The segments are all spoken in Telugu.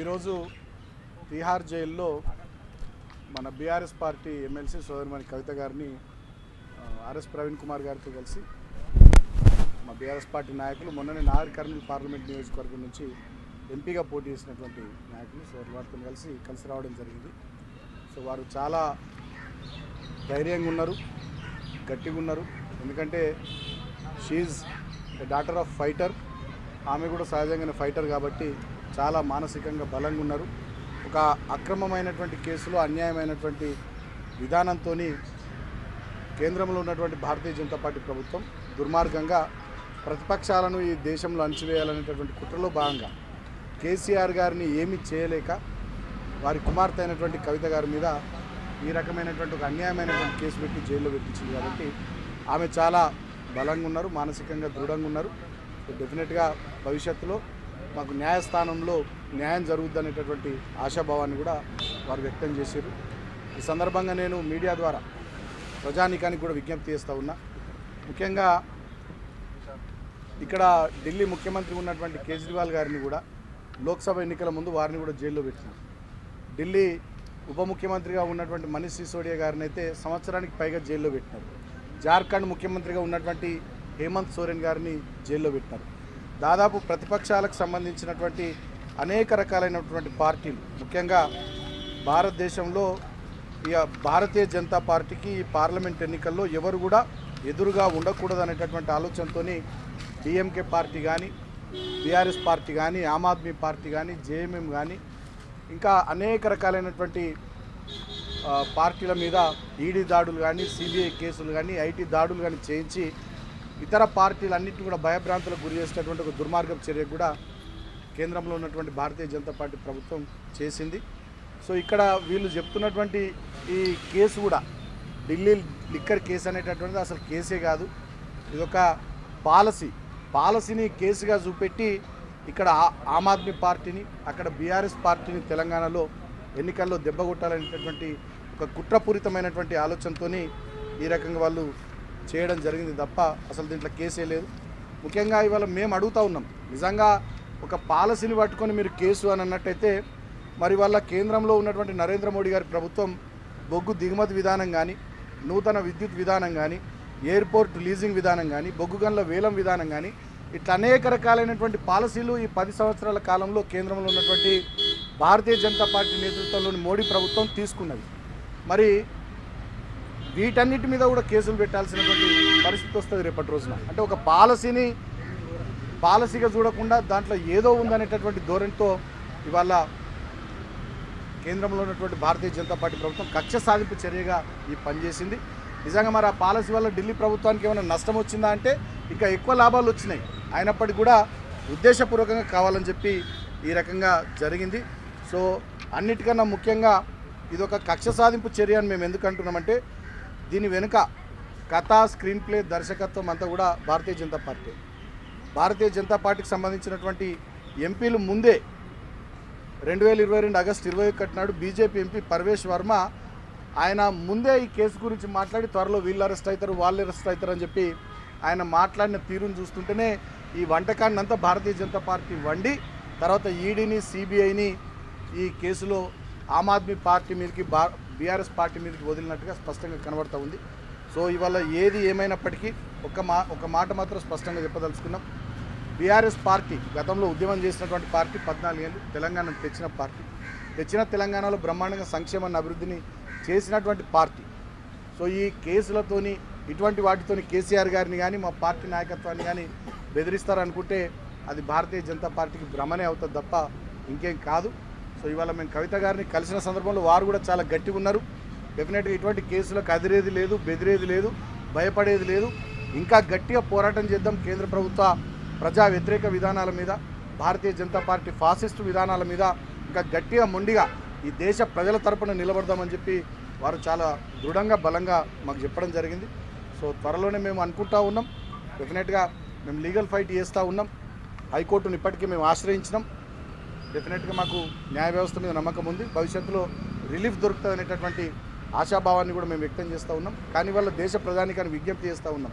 ఈరోజు తిహార్ జైల్లో మన బీఆర్ఎస్ పార్టీ ఎమ్మెల్సీ సోదరిమణి కవిత గారిని ఆర్ఎస్ ప్రవీణ్ కుమార్ గారితో కలిసి మా బీఆర్ఎస్ పార్టీ నాయకులు మొన్ననే నాగర్ కర్నూలు పార్లమెంట్ నియోజకవర్గం నుంచి ఎంపీగా పోటీ చేసినటువంటి నాయకులు సో వారితో కలిసి కలిసి రావడం జరిగింది. సో వారు చాలా ధైర్యంగా ఉన్నారు గట్టిగా ఉన్నారు. ఎందుకంటే she's a daughter of fighter ఆమె కూడా సహజంగానే ఫైటర్ కాబట్టి చాలా మానసికంగా బలంగా ఉన్నారు ఒక అక్రమమైనటువంటి కేసులో అన్యాయమైనటువంటి విధానంతో కేంద్రంలో ఉన్నటువంటి భారతీయ జనతా పార్టీ ప్రభుత్వం దుర్మార్గంగా ప్రతిపక్షాలను ఈ దేశంలో అణచివేయాలనేటటువంటి కుట్రలో భాగంగా కేసీఆర్ గారిని ఏమీ చేయలేక వారి కుమార్తె అయినటువంటి కవిత గారి మీద ఈ రకమైనటువంటి ఒక అన్యాయమైనటువంటి కేసు పెట్టి జైల్లో పెట్టించింది కాబట్టి ఆమె చాలా బలంగా ఉన్నారు మానసికంగా దృఢంగా ఉన్నారు డెఫినెట్గా భవిష్యత్తులో మాకు న్యాయస్థానంలో న్యాయం జరుగుద్ది అనేటటువంటి ఆశాభావాన్ని కూడా వారు వ్యక్తం చేశారు. ఈ సందర్భంగా నేను మీడియా ద్వారా ప్రజానీకానికి కూడా విజ్ఞప్తి చేస్తూ ఉన్నా. ముఖ్యంగా ఇక్కడ ఢిల్లీ ముఖ్యమంత్రి ఉన్నటువంటి కేజ్రీవాల్ గారిని కూడా లోక్సభ ఎన్నికల ముందు వారిని కూడా జైల్లో పెట్టినారు ఢిల్లీ ఉప ముఖ్యమంత్రిగా ఉన్నటువంటి మనీష్ సిసోడియా గారిని అయితే సంవత్సరానికి పైగా జైల్లో పెట్టినారు. జార్ఖండ్ ముఖ్యమంత్రిగా ఉన్నటువంటి హేమంత్ సోరెన్ గారిని జైల్లో పెట్టినారు. దాదాపు ప్రతిపక్షాలకు సంబంధించినటువంటి అనేక రకాలైనటువంటి పార్టీలు. ముఖ్యంగా భారతదేశంలో ఇక భారతీయ జనతా పార్టీకి ఈ పార్లమెంట్ ఎన్నికల్లో ఎవరు కూడా ఎదురుగా ఉండకూడదు అనేటటువంటి ఆలోచనతో డిఎంకే పార్టీ కానీ బీఆర్ఎస్ పార్టీ కానీ ఆమ్ ఆద్మీ పార్టీ కానీ జేఎంఎం కానీ ఇంకా అనేక రకాలైనటువంటి పార్టీల మీద ఈడీ దాడులు కానీ సిబిఐ కేసులు కానీ ఐటీ దాడులు కానీ చేయించి ఇతర పార్టీలన్నింటినీ కూడా భయభ్రాంతులకు గురి చేసేటటువంటి ఒక దుర్మార్గం చర్య కూడా కేంద్రంలో ఉన్నటువంటి భారతీయ జనతా పార్టీ ప్రభుత్వం చేసింది. సో ఇక్కడ వీళ్ళు చెప్తున్నటువంటి ఈ కేసు కూడా ఢిల్లీ లిక్కర్ కేసు అనేటటువంటిది అసలు కేసే కాదు. ఇది ఒక పాలసీ. పాలసీని కేసుగా చూపెట్టి ఇక్కడ ఆ- ఆమ్ ఆద్మీ పార్టీని అక్కడ బీఆర్ఎస్ పార్టీని తెలంగాణలో ఎన్నికల్లో దెబ్బ కొట్టాలనేటటువంటి ఒక కుట్రపూరితమైనటువంటి ఆలోచనతోని ఈ రకంగా వాళ్ళు చేయడం జరిగింది తప్ప అసలు దీంట్లో కేసే లేదు. ముఖ్యంగా ఇవాళ మేము అడుగుతా ఉన్నాం నిజంగా ఒక పాలసీని పట్టుకొని మీరు కేసు అని అన్నట్టయితే మరి వాళ్ళ కేంద్రంలో ఉన్నటువంటి నరేంద్ర మోడీ గారి ప్రభుత్వం బొగ్గు దిగుమతి విధానం కానీ నూతన విద్యుత్ విధానం కానీ ఎయిర్పోర్ట్ లీజింగ్ విధానం కానీ బొగ్గు గన్ల వేలం విధానం కానీ ఇట్లా అనేక రకాలైనటువంటి పాలసీలు ఈ పది సంవత్సరాల కాలంలో కేంద్రంలో ఉన్నటువంటి భారతీయ జనతా పార్టీ నేతృత్వంలోని మోడీ ప్రభుత్వం తీసుకున్నది. మరి వీటన్నిటి మీద కూడా కేసులు పెట్టాల్సినటువంటి పరిస్థితి వస్తుంది రేపటి రోజున. అంటే ఒక పాలసీని పాలసీగా చూడకుండా దాంట్లో ఏదో ఉందనేటటువంటి ధోరణితో ఇవాళ కేంద్రంలో ఉన్నటువంటి భారతీయ జనతా పార్టీ ప్రభుత్వం కక్ష సాధింపు చర్యగా ఈ పనిచేసింది నిజంగా మరి ఆ పాలసీ వల్ల ఢిల్లీ ప్రభుత్వానికి ఏమైనా నష్టం వచ్చిందా అంటే ఇంకా ఎక్కువ లాభాలు వచ్చినాయి. అయినప్పటికీ కూడా ఉద్దేశపూర్వకంగా కావాలని చెప్పి ఈ రకంగా జరిగింది. సో అన్నిటికన్నా ముఖ్యంగా ఇది ఒక కక్ష సాధింపు చర్య అని మేము ఎందుకు అంటున్నామంటే దీని వెనుక కథ స్క్రీన్ ప్లే దర్శకత్వం అంతా కూడా భారతీయ జనతా పార్టీ. భారతీయ జనతా పార్టీకి సంబంధించినటువంటి ఎంపీలు ముందే రెండు వేల ఇరవై రెండు ఆగస్టు ఇరవై ఒకటి నాడు బీజేపీ ఎంపీ పర్వేష్ వర్మ ఆయన ముందే ఈ కేసు గురించి మాట్లాడి త్వరలో వీళ్ళు అరెస్ట్ అవుతారు వాళ్ళు అరెస్ట్ అవుతారు అని చెప్పి ఆయన మాట్లాడిన తీరును చూస్తుంటేనే ఈ వంటకాన్ని అంతా భారతీయ జనతా పార్టీ వండి తర్వాత ఈడీని సిబిఐని ఈ కేసులో ఆమ్ ఆద్మీ పార్టీ మీదకి బా బీఆర్ఎస్ పార్టీ మీదకి వదిలినట్టుగా స్పష్టంగా కనబడతా ఉంది. సో ఇవాళ ఏది ఏమైనప్పటికీ ఒక మా ఒక మాట మాత్రం స్పష్టంగా చెప్పదలుచుకున్నాం. బీఆర్ఎస్ పార్టీ గతంలో ఉద్యమం చేసినటువంటి పార్టీ పద్నాలుగేళ్ళు తెలంగాణను తెచ్చిన పార్టీ. తెచ్చిన తెలంగాణలో బ్రహ్మాండంగా సంక్షేమాన్ని అభివృద్ధిని చేసినటువంటి పార్టీ. సో ఈ కేసులతోని ఇటువంటి వాటితోని కేసీఆర్ గారిని కానీ మా పార్టీ నాయకత్వాన్ని కానీ బెదిరిస్తారనుకుంటే అది భారతీయ జనతా పార్టీకి భ్రమనే అవుతుంది తప్ప ఇంకేం కాదు. సో ఇవాళ మేము కవిత గారిని కలిసిన సందర్భంలో వారు కూడా చాలా గట్టిగా ఉన్నారు. డెఫినెట్గా ఇటువంటి కేసులకు అదిరేది లేదు బెదిరేది లేదు భయపడేది లేదు. ఇంకా గట్టిగా పోరాటం చేద్దాం కేంద్ర ప్రభుత్వ ప్రజా వ్యతిరేక విధానాల మీద భారతీయ జనతా పార్టీ ఫాసిస్టు విధానాల మీద ఇంకా గట్టిగా మొండిగా ఈ దేశ ప్రజల తరపున నిలబడదామని చెప్పి వారు చాలా దృఢంగా బలంగా మాకు చెప్పడం జరిగింది. సో త్వరలోనే మేము అనుకుంటా ఉన్నాం. డెఫినెట్గా మేము లీగల్ ఫైట్ చేస్తూ ఉన్నాం. హైకోర్టును ఇప్పటికీ మేము ఆశ్రయించినాం. డెఫినెట్గా మాకు న్యాయ వ్యవస్థ మీద నమ్మకం ఉంది. భవిష్యత్తులో రిలీఫ్ దొరుకుతుంది అనేటటువంటి ఆశాభావాన్ని కూడా మేము వ్యక్తం చేస్తూ ఉన్నాం. కానీ వాళ్ళ దేశ ప్రధానికాన్ని విజ్ఞప్తి చేస్తూ ఉన్నాం.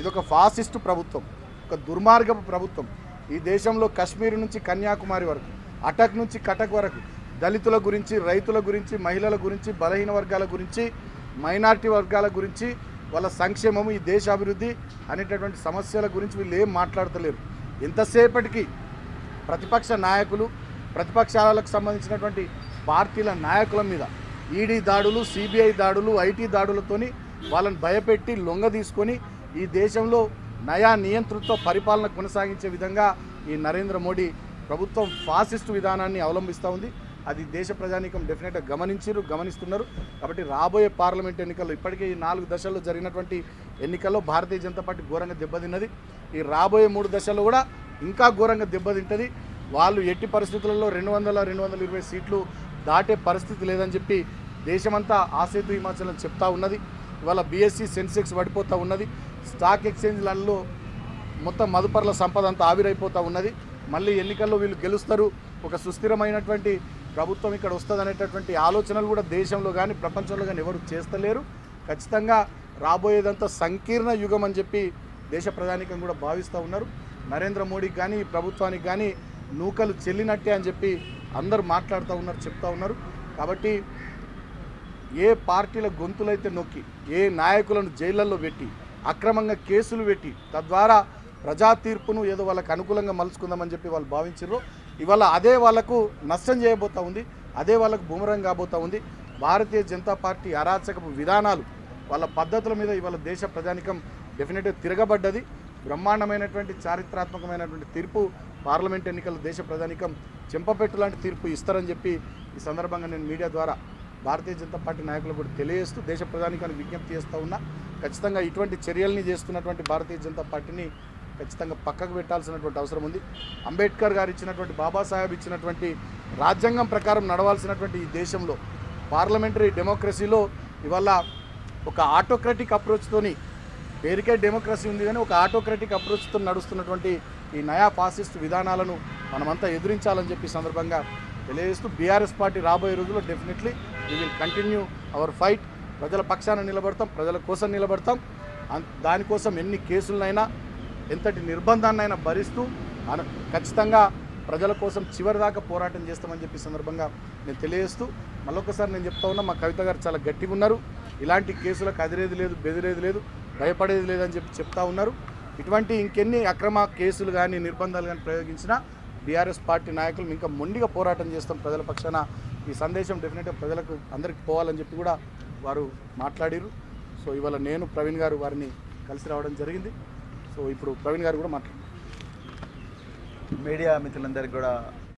ఇది ఒక ఫాసిస్టు ప్రభుత్వం ఒక దుర్మార్గపు ప్రభుత్వం. ఈ దేశంలో కశ్మీర్ నుంచి కన్యాకుమారి వరకు అటక్ నుంచి కటక్ వరకు దళితుల గురించి రైతుల గురించి మహిళల గురించి బలహీన వర్గాల గురించి మైనారిటీ వర్గాల గురించి వాళ్ళ సంక్షేమము ఈ దేశ అభివృద్ధి అనేటటువంటి సమస్యల గురించి వీళ్ళు ఏం మాట్లాడతలేరు. ఎంతసేపటికి ప్రతిపక్ష నాయకులు ప్రతిపక్షాలకు సంబంధించినటువంటి పార్టీల నాయకుల మీద ఈడీ దాడులు సిబిఐ దాడులు ఐటీ దాడులతోని వాళ్ళని భయపెట్టి లొంగ తీసుకొని ఈ దేశంలో నయా నియంతృత్వ పరిపాలన కొనసాగించే విధంగా ఈ నరేంద్ర మోడీ ప్రభుత్వం ఫాసిస్ట్ విధానాన్ని అవలంబిస్తూ ఉంది. అది దేశ ప్రజానీకం డెఫినెట్గా గమనించారు గమనిస్తున్నారు. కాబట్టి రాబోయే పార్లమెంట్ ఎన్నికల్లో ఇప్పటికే ఈ నాలుగు దశల్లో జరిగినటువంటి ఎన్నికల్లో భారతీయ జనతా పార్టీ ఘోరంగా దెబ్బతిన్నది. ఈ రాబోయే మూడు దశల్లో కూడా ఇంకా ఘోరంగా దెబ్బతింటుంది. వాళ్ళు ఎట్టి పరిస్థితులలో రెండు వందల రెండు వందల ఇరవై సీట్లు దాటే పరిస్థితి లేదని చెప్పి దేశమంతా ఆసేతు హిమాచలం చెప్తా ఉన్నది. ఇవాళ బీఎస్సీ సెన్సెక్స్ పడిపోతూ ఉన్నది. స్టాక్ ఎక్స్చేంజ్లలో మొత్తం మదుపర్ల సంపద అంతా ఆవిరైపోతూ ఉన్నది. మళ్ళీ ఎన్నికల్లో వీళ్ళు గెలుస్తారు. ఒక సుస్థిరమైనటువంటి ప్రభుత్వం ఇక్కడ వస్తుంది అనేటటువంటి ఆలోచనలు కూడా దేశంలో కానీ ప్రపంచంలో కానీ ఎవరు చేస్తలేరు. ఖచ్చితంగా రాబోయేదంతా సంకీర్ణ యుగం అని చెప్పి దేశ ప్రధానికం కూడా భావిస్తూ ఉన్నారు. నరేంద్ర మోడీకి కానీ ప్రభుత్వానికి కానీ నూకలు చెల్లినట్టే అని చెప్పి అందరు మాట్లాడుతూ ఉన్నారు చెప్తా ఉన్నారు. కాబట్టి ఏ పార్టీల గొంతులైతే నొక్కి ఏ నాయకులను జైళ్ళల్లో పెట్టి అక్రమంగా కేసులు పెట్టి తద్వారా ప్రజా తీర్పును ఏదో వాళ్ళకు అనుకూలంగా మలుచుకుందామని చెప్పి వాళ్ళు భావించారు ఇవాళ అదే వాళ్ళకు నష్టం చేయబోతా ఉంది అదే వాళ్ళకు బూమరం కాబోతా ఉంది. భారతీయ జనతా పార్టీ అరాచకపు విధానాలు వాళ్ళ పద్ధతుల మీద ఇవాళ దేశ ప్రజానికం డెఫినెట్గా తిరగబడ్డది. బ్రహ్మాండమైనటువంటి చారిత్రాత్మకమైనటువంటి తీర్పు పార్లమెంట్ ఎన్నికల దేశ ప్రజానికం చెంపపెట్టు లాంటి తీర్పు ఇస్తారని చెప్పి ఈ సందర్భంగా నేను మీడియా ద్వారా భారతీయ జనతా పార్టీ నాయకులకు కూడా తెలియజేస్తూ దేశ ప్రధానికానికి విజ్ఞప్తి చేస్తూ ఉన్నా ఖచ్చితంగా ఇటువంటి చర్యల్ని చేస్తున్నటువంటి భారతీయ జనతా పార్టీని ఖచ్చితంగా పక్కకు పెట్టాల్సినటువంటి అవసరం ఉంది. అంబేద్కర్ గారు ఇచ్చినటువంటి బాబాసాహెబ్ ఇచ్చినటువంటి రాజ్యాంగం ప్రకారం నడవాల్సినటువంటి ఈ దేశంలో పార్లమెంటరీ డెమోక్రసీలో ఇవాళ ఒక ఆటోక్రటిక్ అప్రోచ్తోని పేరుకే డెమోక్రసీ ఉంది కానీ ఒక ఆటోక్రటిక్ అప్రోచ్తో నడుస్తున్నటువంటి ఈ నయా ఫాసిస్ట్ విధానాలను మనమంతా ఎదురించాలని చెప్పి సందర్భంగా తెలియజేస్తూ బీఆర్ఎస్ పార్టీ రాబోయే రోజుల్లో definitely we will continue our fight ప్రజల పక్షాన నిలబడతాం ప్రజల కోసం నిలబడతాం. దానికోసం ఎన్ని కేసులనైనా ఎంతటి నిర్బంధాన్నైనా భరిస్తూ ఖచ్చితంగా ప్రజల కోసం చివరి దాకా పోరాటం చేస్తామని చెప్పి సందర్భంగా నేను తెలియజేస్తూ మళ్ళొకసారి నేను చెప్తా ఉన్నా మా కవిత గారు చాలా గట్టిగా ఉన్నారు. ఇలాంటి కేసులకు అదిరేది లేదు బెదిరేది లేదు భయపడేది లేదని చెప్పి చెప్తా ఉన్నారు. ఇటువంటి ఇంకెన్ని అక్రమ కేసులు కానీ నిర్బంధాలు కానీ ప్రయోగించినా బీఆర్ఎస్ పార్టీ నాయకులు ఇంకా మొండిగా పోరాటం చేస్తాం ప్రజల పక్షాన. ఈ సందేశం డెఫినెట్గా ప్రజలకు అందరికీ పోవాలని చెప్పి కూడా వారు మాట్లాడారు సో ఇవాళ నేను ప్రవీణ్ గారు వారిని కలిసి రావడం జరిగింది. సో ఇప్పుడు ప్రవీణ్ గారు కూడా మాట్లాడారు మీడియా మిత్రులందరికీ కూడా